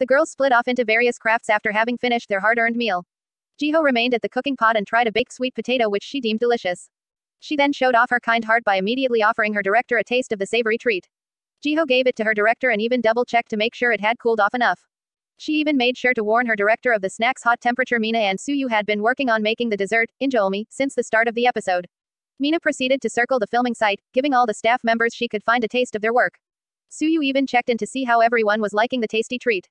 The girls split off into various crafts after having finished their hard-earned meal. Jihyo remained at the cooking pot and tried a baked sweet potato which she deemed delicious. She then showed off her kind heart by immediately offering her director a taste of the savory treat. Jihyo gave it to her director and even double-checked to make sure it had cooled off enough. She even made sure to warn her director of the snack's hot temperature Mina and Tzuyu had been working on making the dessert, Injeolmi, since the start of the episode. Mina proceeded to circle the filming site, giving all the staff members she could find a taste of their work. Tzuyu even checked in to see how everyone was liking the tasty treat.